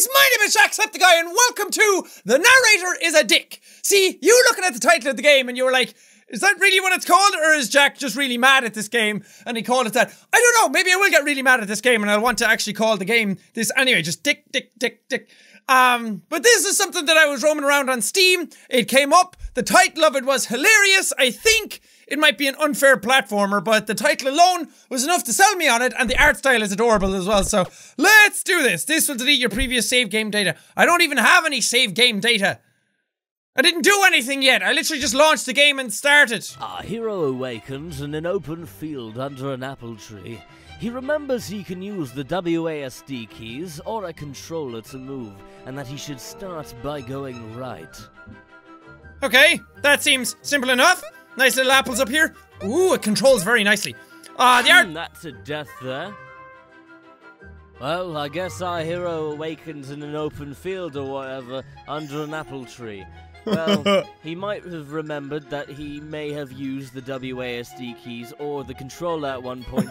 guys, my name is Jacksepticeye and welcome to The Narrator is a Dick. See, you looking at the title of the game and you were like, is that really what it's called? Or is Jack just really mad at this game and he called it that? I don't know, maybe I will get really mad at this game and I'll want to actually call the game this anyway, just Dick, Dick, Dick, Dick. Um, but this is something that I was roaming around on Steam. It came up. The title of it was hilarious. I think it might be an unfair platformer, but the title alone was enough to sell me on it, and the art style is adorable as well. So let's do this. This will delete your previous save game data. I don't even have any save game data. I didn't do anything yet. I literally just launched the game and started. Our hero awakens in an open field under an apple tree. He remembers he can use the WASD keys or a controller to move, and that he should start by going right. Okay, that seems simple enough. Nice little apples up here. Ooh, it controls very nicely. Ah, uh, the art. Hmm, that's a death there. Well, I guess our hero awakens in an open field or whatever under an apple tree. Well, he might have remembered that he may have used the WASD keys or the controller at one point.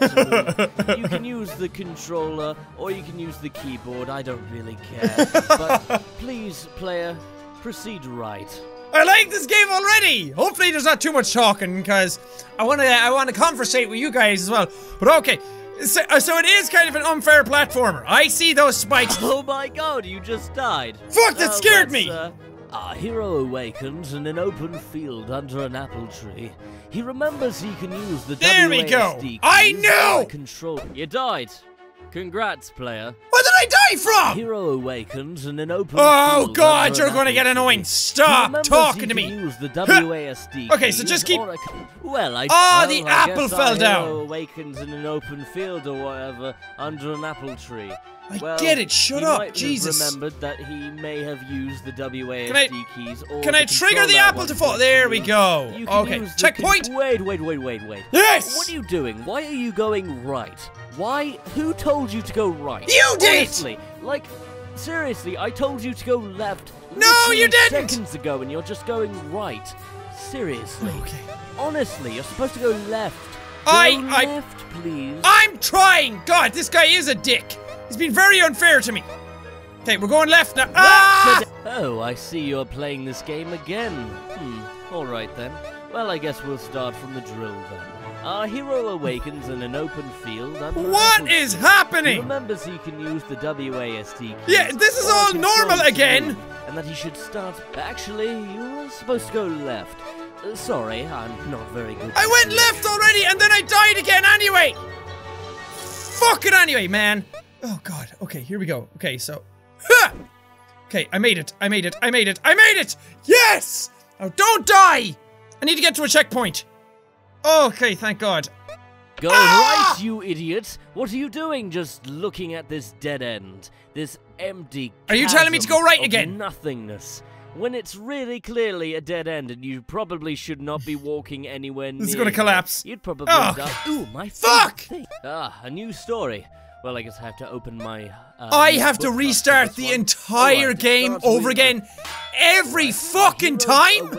you can use the controller or you can use the keyboard. I don't really care. but please, player, proceed right. I like this game already. Hopefully, there's not too much talking because I want to. I want to conversate with you guys as well. But okay, so, uh, so, it is kind of an unfair platformer. I see those spikes. Oh my god, you just died. Fuck, that scared me. Uh, our hero awakens in an open field under an apple tree. He remembers he can use the there WASD we go. I know. Control. You died. Congrats, player. What I die from? Hero awakens in an open. Oh God, you're going to get annoying. Stop talking to me. Use the WASD okay, so just keep. Well, I. Oh, the apple fell down. Hero awakens in an open field or whatever under an apple tree. I well, get it. Shut up, Jesus. Remembered that he may have used the WASD can I, keys or Can I trigger the apple to fall? There we go. Okay, checkpoint. Wait, wait, wait, wait, wait. Yes. What are you doing? Why are you going right? Why? Who told you to go right? You did. Honestly, like, seriously, I told you to go left. No, you didn't. Seconds ago, and you're just going right. Seriously. Okay. Honestly, you're supposed to go left. Go I, I, left, please. I'm trying. God, this guy is a dick. He's been very unfair to me. Okay, we're going left now. Ah! Oh, I see you're playing this game again. Hmm, alright then. Well, I guess we'll start from the drill then. Our hero awakens in an open field What is happening? He remembers he can use the WASD keys. Yeah, this is all normal again. And that he should start. Actually, you were supposed to go left. Uh, sorry, I'm not very good. I went left already, and then I died again anyway. Fuck it anyway, man. Oh god. Okay, here we go. Okay, so. Huh! Okay, I made it. I made it. I made it. I made it! Yes! Oh, don't die! I need to get to a checkpoint. Okay, thank God. Go ah! right, you idiot! What are you doing just looking at this dead end? This empty Are you telling me to go right again? Nothingness. When it's really clearly a dead end and you probably should not be walking anywhere near. This is gonna collapse. You'd probably oh, die. Ooh, my fuck! Thing. Ah, a new story. Well, I guess I have to open my. Uh, I have to restart the entire right, game over again every fucking time.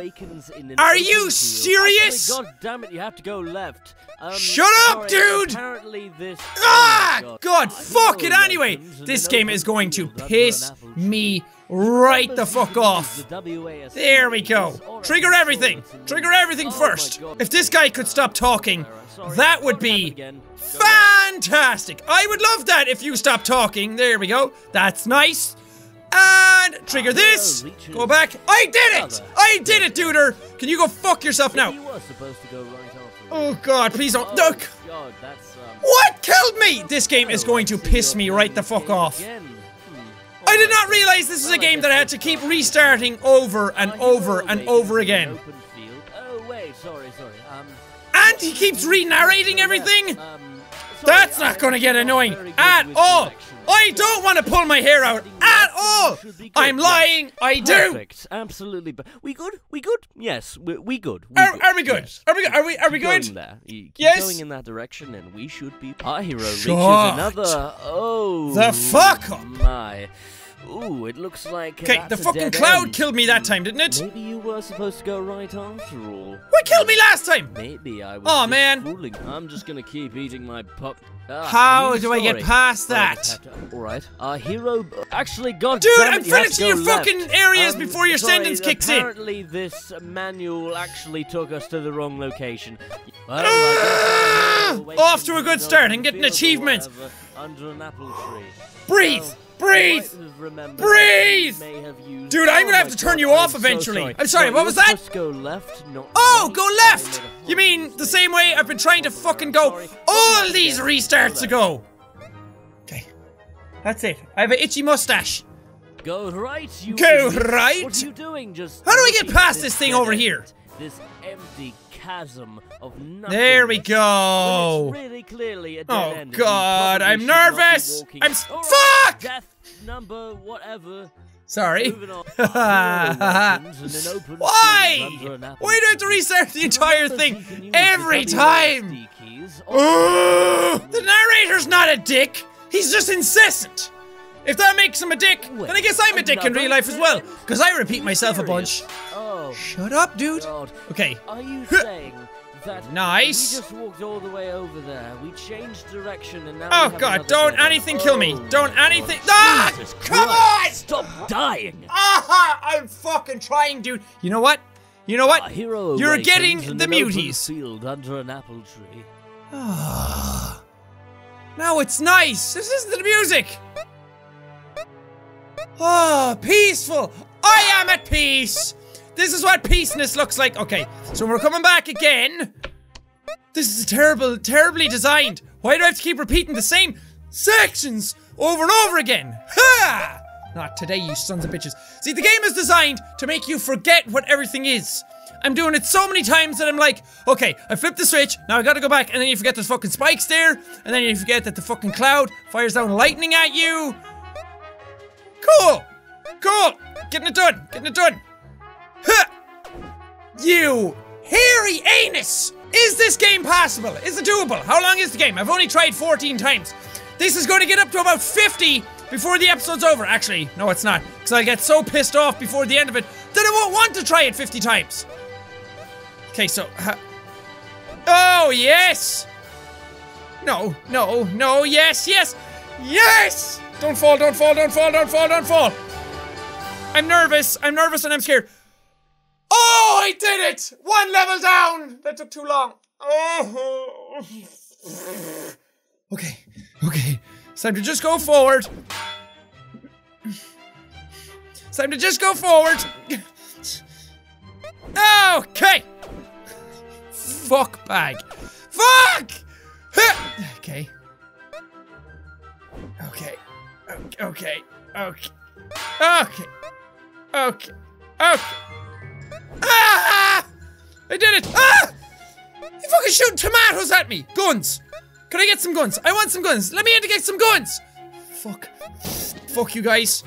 Are you serious? Actually, God damn it! You have to go left. Um, Shut up, sorry, dude! Apparently this. Ah, oh God, God fuck it anyway. This game is going to piss me right the fuck off. There we go. Trigger everything. Trigger everything oh first. If this guy could stop talking, that would be fantastic. I would love that if you stop talking. There we go. That's nice. And trigger this. Go back. I did it! I did it, Duder! Can you go fuck yourself now? Oh god, please don't. Look! What killed me? This game is going to piss me right the fuck off. I did not realize this is a game that I had to keep restarting over and over and over again. Oh, wait, sorry, sorry. Um, and he keeps re-narrating everything? That's not gonna get annoying at all! I don't want to pull my hair out at all! I'm lying, I do! Perfect, absolutely. But we good? We good? Yes, we, we good. We are, good. are we good? Yes. Are we are we are we good? Going there. Keep yes. going in that direction, and we should be. Our hero Shut. reaches another. Oh, the fuck up! My. Ooh, it looks like. Okay, the fucking cloud end. killed me that time, didn't it? Maybe you were supposed to go right after all. What killed me last time? Maybe I was. Aw, just man. Fooling. I'm just gonna keep eating my pop. Ah, How I'm do I get past that? To- All right. Our hero. Actually, God Dude, I'm finishing your left. fucking areas Um, before your sorry, sentence kicks in. Apparently, this manual actually took us to the wrong location. Well, I guess our hero Ah! Off to a good start and getting achievements. Under an apple tree. Breathe! Well, Breathe! you might have remembered Breathe! that you may have used- Dude, I'm gonna have to turn you off eventually. I'm sorry, what was that? go left, Oh, go left! You mean the same way I've been trying to fucking go all these restarts ago? Okay. That's it. I have an itchy mustache. Go right, you Go right? What are you doing? Just How do I get past this thing over here? This empty chasm of nothing. There we go. It's really clearly a oh, dead Oh, God, I'm should not be nervous. I'm right, fuck! Death number whatever. Sorry. Moving on. Our hero awakens in an open Why? field under an apple Why do I have to restart the entire thing you can use every time? WASD keys. Ugh. The narrator's not a dick. He's just incessant. If that makes him a dick, then I guess I'm a dick in real life as well. Because I repeat myself a bunch. Oh, Shut up, dude. Okay. Are you saying that Nice. we just walked all the way over there? We changed direction and now. Oh god, don't dead anything kill me. Oh Don't anything. God. Ah! Jesus Come Christ. on! Stop dying! Aha! I'm fucking trying, dude. You know what? You know what? hero You're getting the muties. field under an apple tree. Ah. now it's nice. This isn't the music. Oh, peaceful. I am at peace. This is what peaceness looks like. Okay, so we're coming back again. This is terrible, terribly designed. Why do I have to keep repeating the same sections over and over again? Ha! Not today, you sons of bitches. See, the game is designed to make you forget what everything is. I'm doing it so many times that I'm like, okay, I flipped the switch, now I gotta go back, and then you forget there's fucking spikes there, and then you forget that the fucking cloud fires down lightning at you. Cool! Cool! Getting it done! Getting it done! You hairy anus! Is this game possible? Is it doable? How long is the game? I've only tried 14 times. This is going to get up to about 50 before the episode's over. Actually, no, it's not. Because I'll get so pissed off before the end of it that I won't want to try it 50 times. Okay, so. oh, yes! No, no, no, yes, yes, yes! Don't fall, don't fall, don't fall, don't fall, don't fall! I'm nervous, I'm nervous and I'm scared. Oh, I did it! One level down! That took too long. Oh. Okay, okay. It's time to just go forward. It's time to just go forward. Okay. Fuck bag. Fuck! Okay. Okay. Okay. Okay. Okay. Okay. Okay. Okay. Ah! I did it! Ah! You fucking shooting tomatoes at me! Guns! Can I get some guns? I want some guns! Let me in to get some guns! Fuck. Fuck you guys.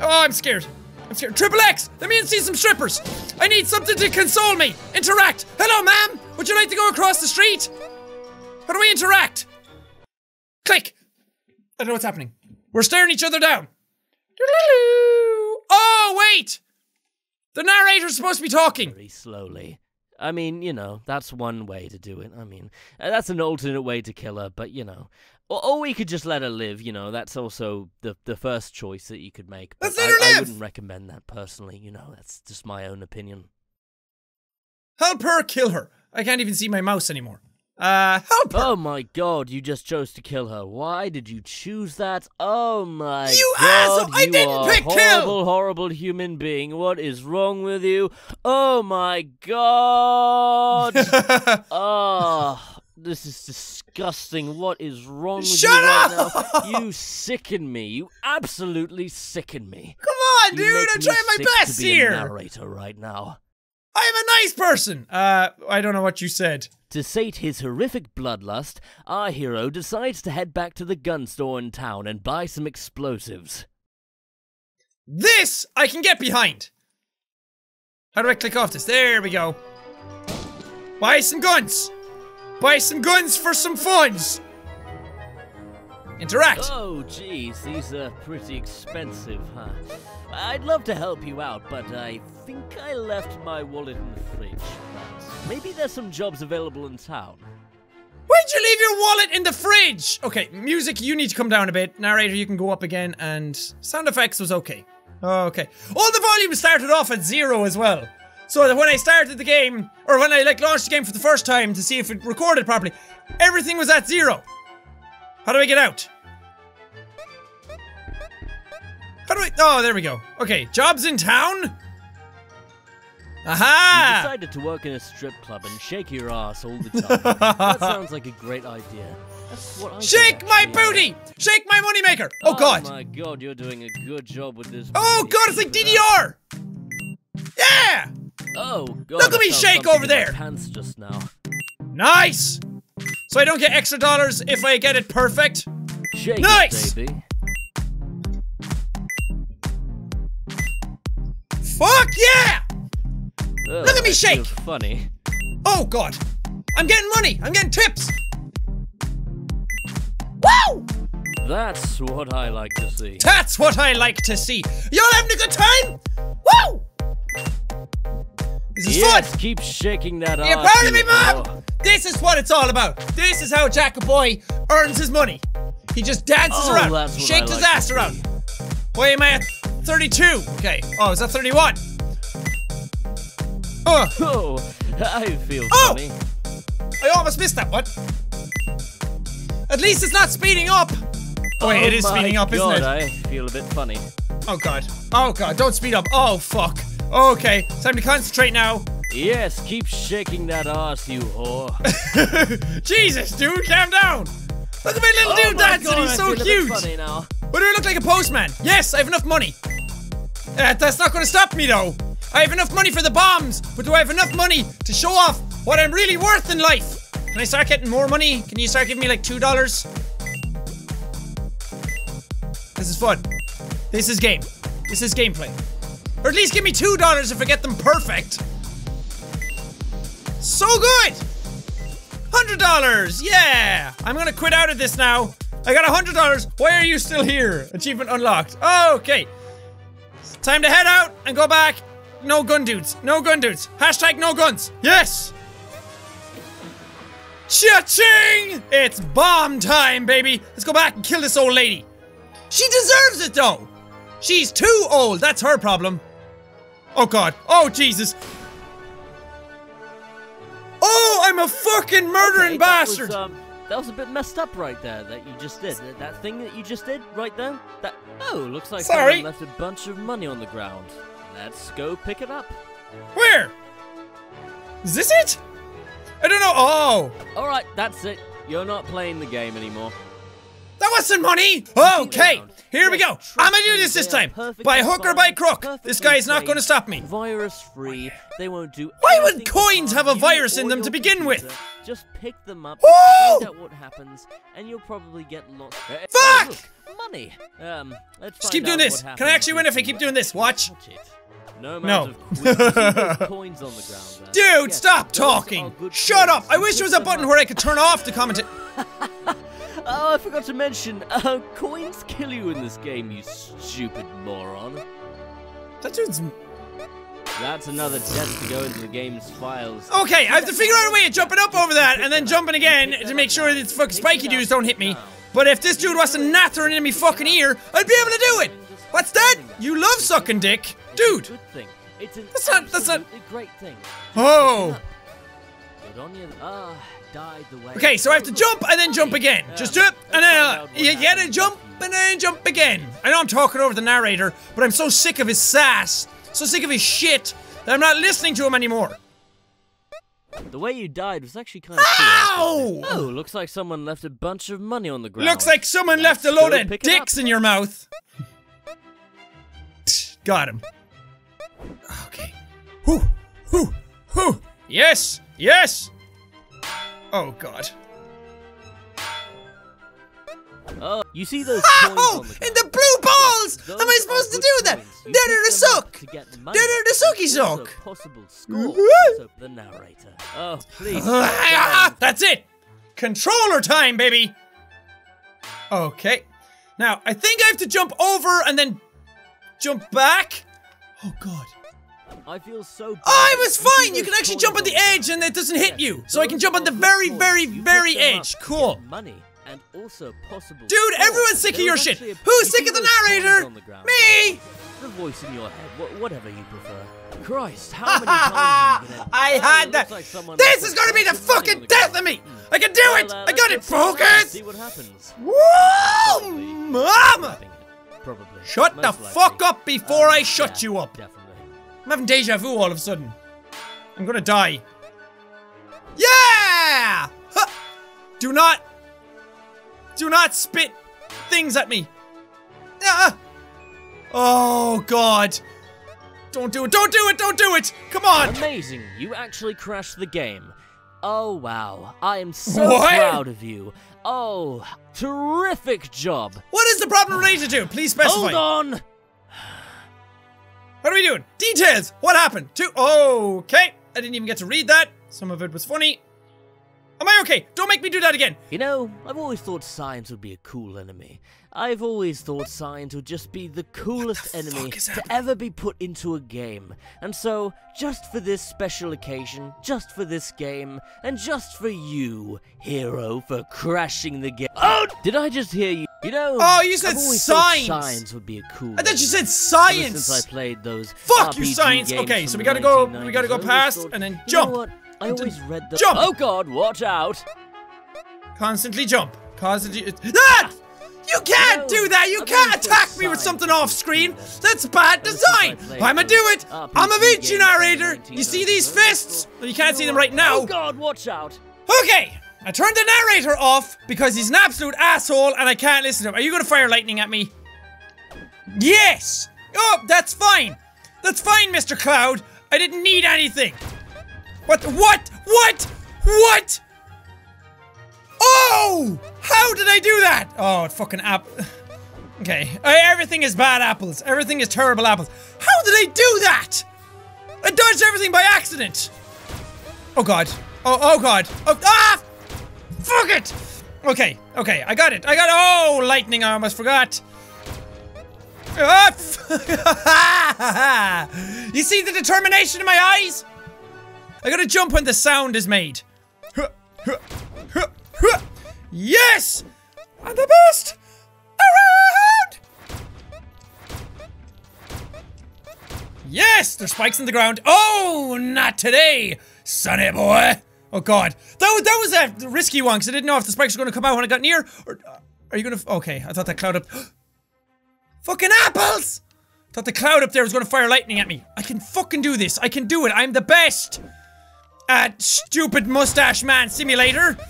Oh, I'm scared. I'm scared. Triple X! Let me in see some strippers! I need something to console me! Interact! Hello, ma'am! Would you like to go across the street? How do we interact? Click! I don't know what's happening. We're staring each other down. Oh, wait! The narrator's supposed to be talking. Very slowly. I mean, you know, that's one way to do it. I mean, uh, that's an alternate way to kill her, but you know. Or, or we could just let her live, you know, that's also the the first choice that you could make. But Let's let I, her I live! wouldn't recommend that personally, you know, that's just my own opinion. Help her kill her. I can't even see my mouse anymore. Uh, help her. Oh my god, you just chose to kill her. Why did you choose that? Oh my You god. asshole! I you didn't are pick a kill! horrible, horrible human being. What is wrong with you? Oh my god. Oh, this is disgusting. What is wrong with Shut you right up! now? You sicken me. You absolutely sicken me. Come on, You dude. I'm trying my best to be here. A narrator right now. I'm a nice person. Uh, I don't know what you said. To sate his horrific bloodlust, our hero decides to head back to the gun store in town and buy some explosives. This I can get behind. How do I click off this? There we go. Buy some guns. Buy some guns for some funds. Interact. Oh, geez, these are pretty expensive, huh? I'd love to help you out, but I think I left my wallet in the fridge. Maybe there's some jobs available in town. Why'd you leave your wallet in the fridge? Okay, music, you need to come down a bit. Narrator, you can go up again, and sound effects was okay. Okay. All the volume started off at zero as well. So that when I started the game, or when I like launched the game for the first time to see if it recorded properly, everything was at zero. How do I get out? How do I? Oh, there we go. Okay, jobs in town. You Aha! decided to work in a strip club and shake your ass all the time. that sounds like a great idea. What Shake my booty! Shake my moneymaker! Oh, oh god! Oh my god, you're doing a good job with this. Oh booty. god, it's like Keep it up. DDR! Yeah! Oh god. Look at me shake over there. Pants just now. Nice! So I don't get extra dollars if I get it perfect? Shake Nice! it, baby. Fuck yeah! Oh, Look at me shake. Funny. Oh god. I'm getting money! I'm getting tips! Woo! That's what I like to see. That's what I like to see. Y'all having a good time? Woo! This is Yes, fun! keep shaking that You ass. proud of me, Mom? whore. This is what it's all about. This is how Jack Boy earns his money. He just dances Oh, around, shakes I his ass around. Why am I at 32? Okay. Oh, is that 31? Oh, Oh, I feel Oh! funny. I almost missed that one. At least it's not speeding up. Oh, wait, it is speeding up, god, isn't it? I feel a bit funny. Oh god. Oh god, don't speed up. Oh fuck. Okay, time to concentrate now. Yes, keep shaking that ass, you whore. Jesus, dude, calm down. Look at my little oh dude dancing, god, he's so feel a bit cute. funny now. But do I look like a postman? Yes, I have enough money. Uh, that's not gonna stop me though. I have enough money for the bombs, but do I have enough money to show off what I'm really worth in life? Can I start getting more money? Can you start giving me like two dollars? This is fun. This is game. This is gameplay. Or at least give me two dollars if I get them perfect. So good! Hundred dollars! Yeah! I'm gonna quit out of this now. I got a hundred dollars. Why are you still here? Achievement unlocked. Okay. Time to head out and go back. No gun dudes. No gun dudes. Hashtag no guns. Yes! Cha-ching! It's bomb time, baby. Let's go back and kill this old lady. She deserves it though. She's too old. That's her problem. Oh god. Oh Jesus. I'm a fucking murdering Okay, bastard. That was, um, that was a bit messed up right there that you just did. That, that thing that you just did right there. That oh, looks like Sorry. someone left a bunch of money on the ground. Let's go pick it up. Where? Is this it? I don't know. Oh, All right, that's it. You're not playing the game anymore. That wasn't money. Okay, here we go. I'm gonna do this this time. By hook or by crook. This perfectly guy's not gonna stop me. Virus free. They won't do. Why would coins have a virus in them to begin with? Just pick them up, find out what happens, and you'll probably get lots. Fuck! money. Um, let's Just keep doing this. Can I actually win if I keep doing this? Watch. No No. amount of quick- you see those coins on the ground? Dude, stop talking. Shut up. I wish there was a button where. I could turn off the comment. Oh, I forgot to mention, uh, coins kill you in this game, you stupid moron. That dude's. That's another test to go into the game's files. Okay, I have to figure out a way of jumping up over that and then jumping again to make sure that fucking spiky dudes don't hit me. But if this dude wasn't nattering in me fucking ear, I'd be able to do it. What's that? You love sucking dick, dude. It's a good thing. It's an That's not- that's not- absolutely great thing. Oh. Good on you. Died the way. Okay, so I have to jump and then jump again. Just jump and then uh, Let's find out what you gotta happens. jump and then jump again. I know I'm talking over the narrator, but I'm so sick of his sass, so sick of his shit that I'm not listening to him anymore. The way you died was actually kind of cool. Ow! Oh, looks like someone left a bunch of money on the ground. Looks like someone left a load of pick it up. dicks in your mouth. Got him. Okay. Whew, whew, whew. Yes, yes. Oh God. Oh, you see those ah, coins Oh, on the and the blue balls. How am I supposed to do that? coins. You Dead or pick the them up suck. to get money. Dead or the sucky There's also suck. Possible score. The narrator. Oh, please. Ah, ah, ah That's it. Controller time, baby. Okay. Now, I think I have to jump over and then jump back. Oh, God. I feel so. bad that was fine! You can actually jump on the edge and it doesn't hit you. So I can jump on the very, very, very edge. Cool. Money and also possible. Dude, everyone's sick of your shit. Who's sick of the narrator? on the ground? Me! The voice in your head, whatever you prefer. Christ, how many times have you been in- I Oh, had that. This is gonna be the bunch of money on fucking death of me! Hmm. I can do it! Uh, I got it! Focus! See what happens. Whoa! Mom! Grabbing it, Probably. Shut the fuck up before Um, I shut you up. I'm having deja vu all of a sudden. I'm gonna die. Yeah! Huh. Do not. Do not spit things at me. Ah! Oh god. Don't do it. Don't do it. Don't do it. Come on. Amazing, you actually crashed the game. Oh wow, I am so What? proud of you. Oh, terrific job. What is the problem related to? Please specify. Hold on. What are we doing? Details. What happened? To okay. I didn't even get to read that. Some of it was funny. Am I okay? Don't make me do that again. You know, I've always thought science would be a cool enemy. I've always thought science would just be the coolest the enemy to ever be put into a game. And so, just for this special occasion, just for this game, and just for you, hero, for crashing the game. Oh, did I just hear you? You know, Oh, you said science. Science would be a cool. I thought you said science. Since I played those Fuck you, science. Okay, so we gotta go- we gotta go past thought, and then you know jump. what? I always read the. Jump. Oh God! Watch out! Constantly jump. Constantly. Ah! You can't No, do that. You I've can't attack me with something off screen. That's bad Ever since I design. I'ma do it. RPG I'm a Vinci narrator. You see these fists? Well, you can't see them right now. Oh God! Watch out! Okay. I turned the narrator off because he's an absolute asshole and I can't listen to him. Are you gonna fire lightning at me? Yes! Oh, that's fine. That's fine, Mr. Cloud. I didn't need anything. What? What? What? What? Oh! How did I do that? Oh, fucking app. Okay. Everything is bad apples. Everything is terrible apples. How did I do that? I dodged everything by accident. Oh god. Oh, oh god. Oh, ah! Fuck it! Okay, okay, I got it. I got Oh, lightning, I almost forgot. Ah, you see the determination in my eyes? I gotta jump when the sound is made. Yes! I'm the best around! Yes! There's spikes in the ground. Oh, not today, sonny boy. Oh god, that was, that was a risky one because I didn't know if the spikes were going to come out when I got near. Or uh, are you going to? Okay, I thought that cloud up. fucking apples! Thought the cloud up there was going to fire lightning at me. I can fucking do this. I can do it. I'm the best at stupid mustache man simulator.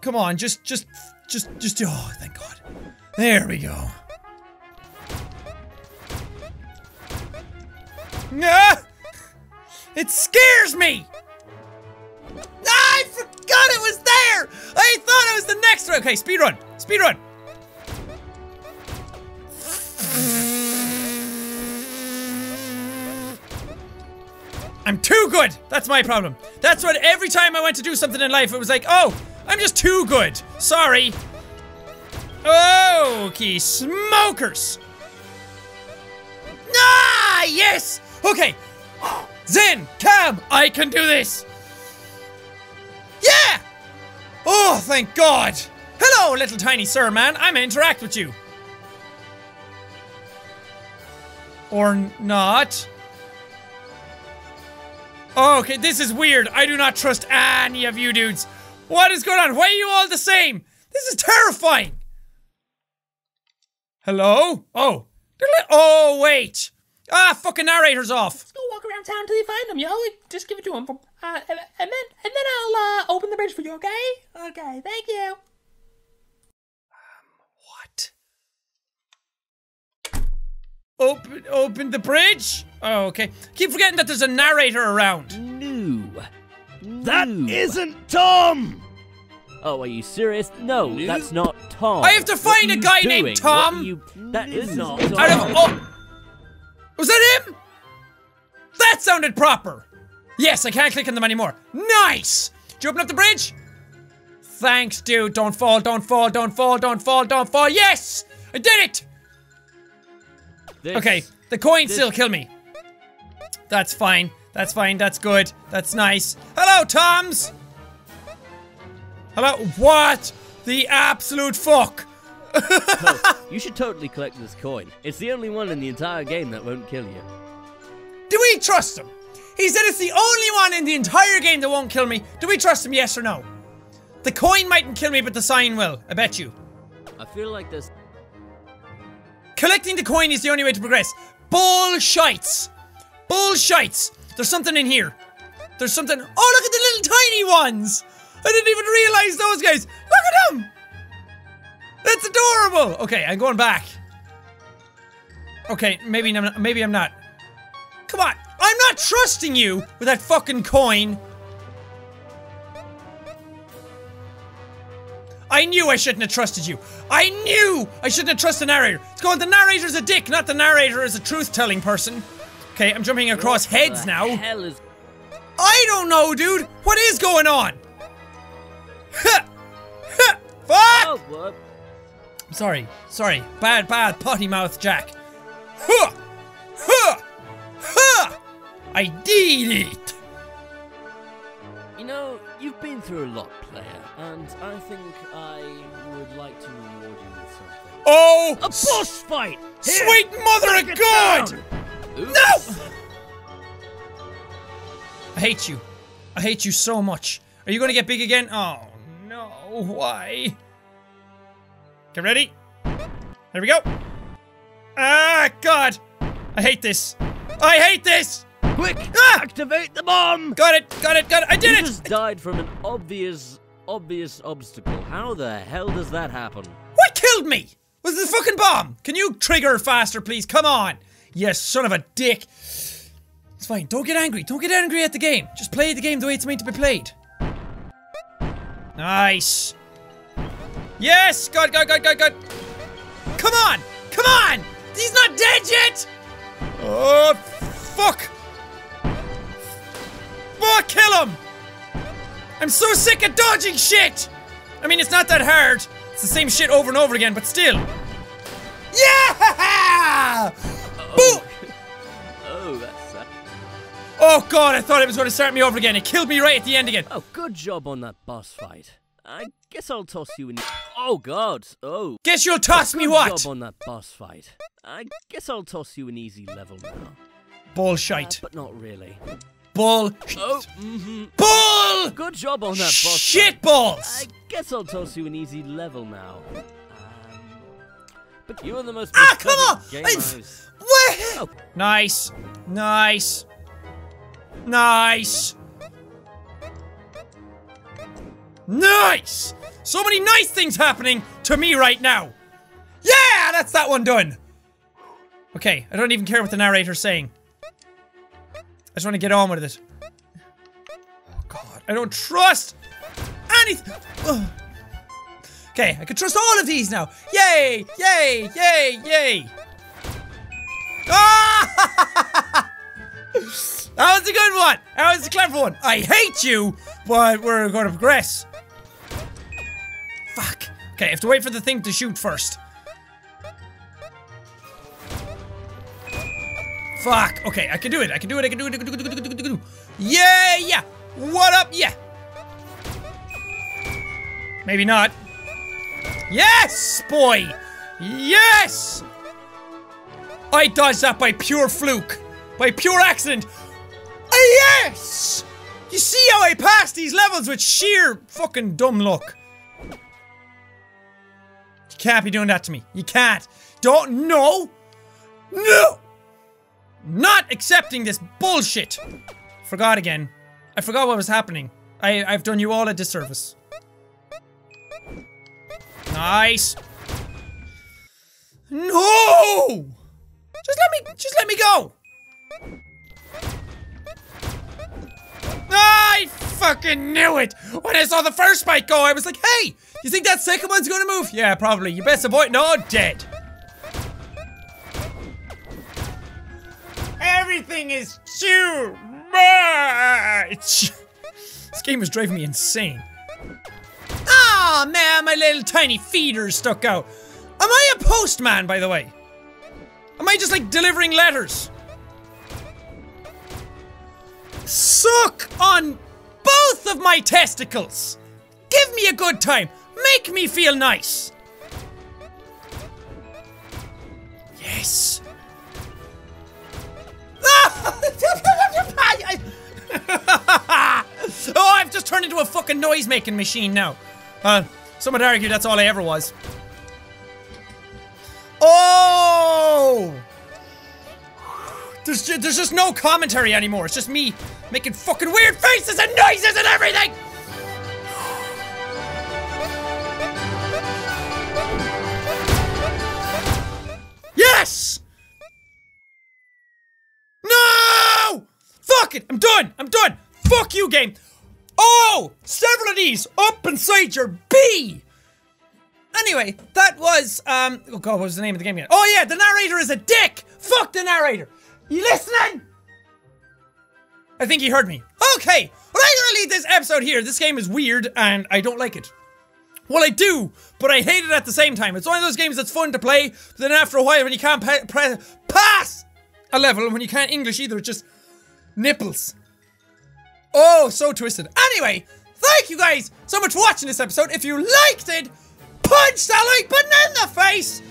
Come on, just, just, just, just. Oh, thank God. There we go. Ah! It scares me! I forgot it was there! I thought it was the next one! Okay, speed run! Speed run! I'm too good! That's my problem. That's what every time I went to do something in life, it was like, oh, I'm just too good. Sorry. Okay, smokers! Ah, yes! Okay. Zen, Cam, I can do this! Yeah! Oh, thank God! Hello, little tiny sir man. I'm gonna interact with you. Or not. Okay, this is weird. I do not trust any of you dudes. What is going on? Why are you all the same? This is terrifying. Hello? Oh. Oh, wait. Ah, fucking narrator's off. Let's go walk around town till you find them, yo. Just give it to him. Uh, and, and then and then I'll uh, open the bridge for you, okay? Okay, thank you. What? Open, open the bridge? Oh, okay. Keep forgetting that there's a narrator around. No. That No. isn't Tom! Oh, are you serious? No, that's not Tom. I have to find are a guy doing? named Tom. What are you... That is not This is Tom. Out of oh, was that him? That sounded proper. Yes, I can't click on them anymore. Nice. Did you open up the bridge? thanks, dude. Don't fall, don't fall, don't fall, don't fall, don't fall. Yes! I did it! This, Okay, the coin this- still kill me. That's fine. That's fine. That's good. That's nice. Hello, Toms! Hello? What? The absolute fuck? You should totally collect this coin. It's the only one in the entire game that won't kill you. Do we trust him? He said it's the only one in the entire game that won't kill me. Do we trust him, yes or no? The coin mightn't kill me, but the sign will. I bet you. I feel like this. Collecting the coin is the only way to progress. Bullshites. Bullshites. There's something in here. There's something. Oh, look at the little tiny ones. I didn't even realize those guys. Look at them. That's adorable. Okay, I'm going back. Okay, maybe I'm not, maybe I'm not. Come on. I'm not trusting you with that fucking coin. I knew I shouldn't have trusted you. I knew I shouldn't have trusted the narrator. It's going, the narrator's a dick, not the narrator is a truth telling person. Okay, I'm jumping across heads the now. Hell is I don't know, dude. What is going on? Ha! Ha! Fuck! oh, what? Sorry, sorry. Bad, bad potty mouth Jack. Huh! Huh! Huh! I did it! You know, you've been through a lot, player, and I think I would like to reward you with something. Oh! A boss fight! Here, Sweet mother of God! No! I hate you. I hate you so much. Are you gonna get big again? Oh no, why? Get ready. There we go. Ah, God. I hate this. I hate this! Quick! Ah! Activate the bomb! Got it, got it, got it. I You did it! just died from an obvious, obvious obstacle. How the hell does that happen? What killed me? Was the fucking bomb? Can you trigger faster, please? Come on. You son of a dick. It's fine. Don't get angry. Don't get angry at the game. Just play the game the way it's meant to be played. Nice. Yes! Good, good, good, good, good. Come on! Come on! He's not dead yet! Oh, fuck! Fuck, kill him! I'm so sick of dodging shit! I mean, it's not that hard. It's the same shit over and over again, but still. Yeah! Oh, that's sad. Oh god, I thought it was going to start me over again. It killed me right at the end again. Oh, good job on that boss fight. I guess I'll toss you in. Oh God! Oh. Guess you'll toss me Good what? job on that boss fight. I guess I'll toss you an easy level now, uh, Bullshite. but not really. Bull. Oh, mm-hmm. Bull! Good job on that boss Shit fight. balls! I guess I'll toss you an easy level now. Um, but you are the most Ah, come on! pathetic game I've- I've- What? Oh. Nice. Nice. Nice. Nice! So many nice things happening to me right now. Yeah, that's that one done. Okay, I don't even care what the narrator's saying. I just want to get on with it. Oh god, I don't trust anything. Okay, I can trust all of these now. Yay! Yay! Yay! Yay! Ah! that was a good one. That was a clever one. I hate you, but we're going to progress. Fuck. Okay, I have to wait for the thing to shoot first. Fuck. Okay, I can do it. I can do it. I can do it. Yeah, yeah. What up? Yeah. Maybe not. Yes, boy. Yes. I dodged that by pure fluke. By pure accident. Yes! You see how I passed these levels with sheer fucking dumb luck. Can't be doing that to me. You can't. Don't. No! No! Not accepting this bullshit. Forgot again. I forgot what was happening. I, I've done you all a disservice. Nice. No! Just let me, just let me go. I fucking knew it! When I saw the first spike go, I was like, hey, you think that second one's gonna move? Yeah, probably. You best avoid. No, dead. Everything is too much! This game is driving me insane. Ah! Ah, man, my little tiny feeder's stuck out. Am I a postman, by the way? Am I just like delivering letters? Suck on both of my testicles. Give me a good time. Make me feel nice. Yes. oh, I've just turned into a fucking noise making machine now. Uh, some would argue that's all I ever was. Oh! There's, there's just no commentary anymore. It's just me making fucking weird faces and noises and everything! Yes! No! Fuck it! I'm done! I'm done! Fuck you, game! Oh! Several of these up inside your B! Anyway, that was, um, oh god, what was the name of the game again? Oh yeah, the narrator is a dick! Fuck the narrator! You listening? I think he heard me. Okay, well I'm gonna leave this episode here. This game is weird and I don't like it. Well, I do, but I hate it at the same time. It's one of those games that's fun to play, but then after a while, when you can't pa- pass a level, and when you can't English either, it's just nipples. Oh, so twisted. Anyway, thank you guys so much for watching this episode. If you liked it, punch that like button in the face.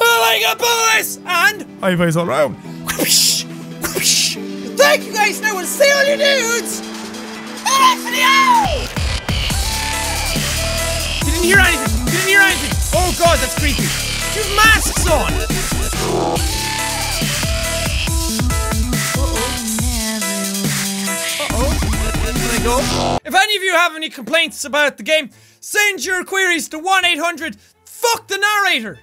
I like a boys, and high face all around. Whoosh, whoosh. Thank you guys. Now we'll see all you dudes. in the next video. You didn't hear anything. Didn't hear anything. Oh god, that's creepy. You have masks on. There they go. If any of you have any complaints about the game, send your queries to 1 800 Fuck the narrator.